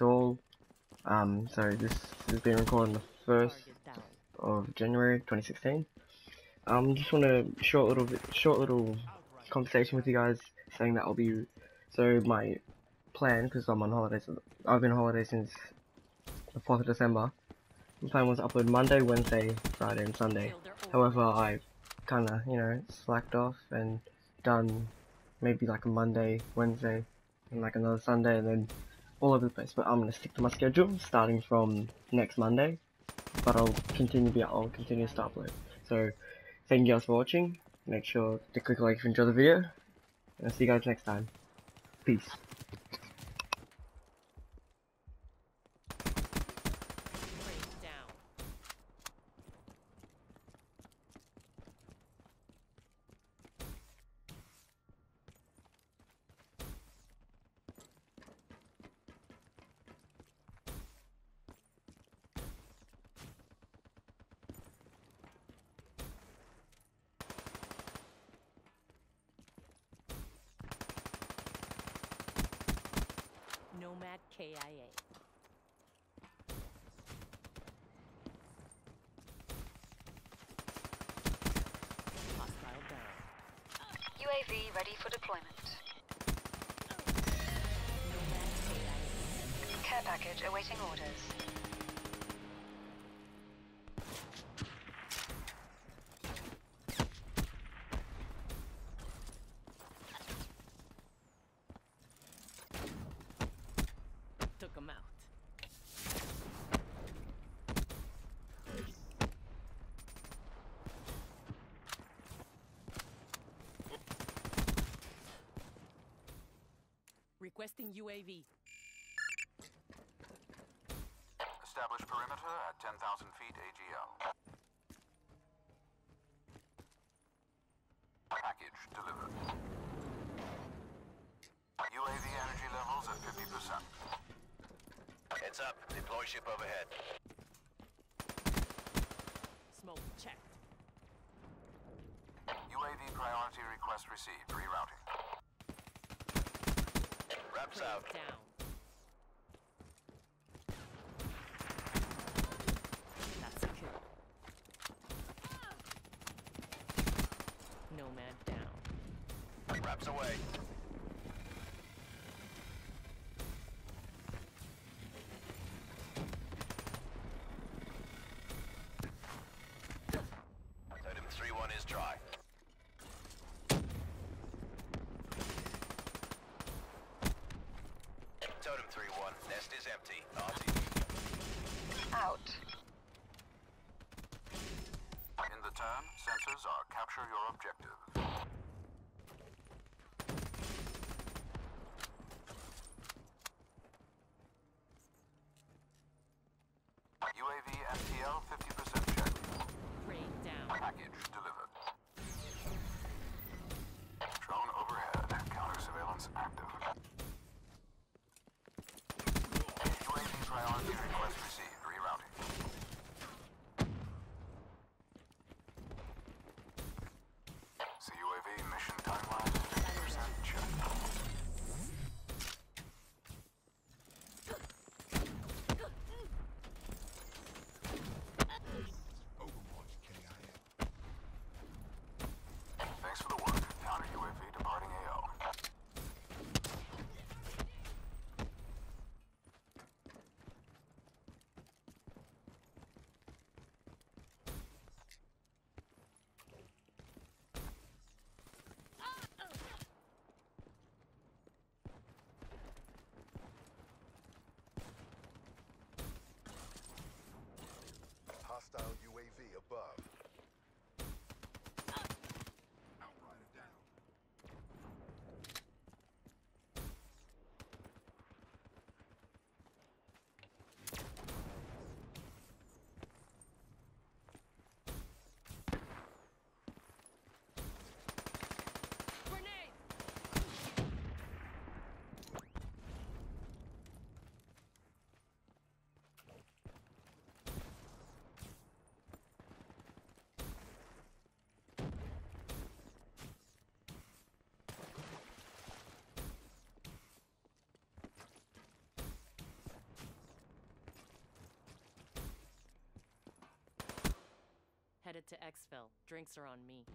to all. Um, so this has been recorded on the 1st of January 2016. Um, just want a short little, short little conversation with you guys saying that I'll be, so my plan, because I'm on holidays, I've been on holiday since the 4th of December. My plan was to upload Monday, Wednesday, Friday and Sunday. However, I kinda, you know, slacked off and done maybe like a Monday, Wednesday, and like another Sunday, and then all over the place. But I'm gonna stick to my schedule starting from next Monday. But I'll continue to I'll continue to upload. So thank you guys for watching. Make sure to click like if you enjoy the video. And I'll see you guys next time. Peace. Nomad KIA. Hostile down. UAV ready for deployment. Care package awaiting orders. Requesting UAV. Establish perimeter at 10,000 feet AGL. Package delivered. UAV energy levels at 50%. Heads up. Deploy ship overhead. Smoke checked. UAV priority request received. Rerouting. Wraps out. down. That's a kill. Nomad down. Wraps away. Nest is empty. RT. Out. In the turn, sensors are capture your objective. UAV MTL 50% check. Prey down. Package emission. Above. Headed to Exfil. Drinks are on me.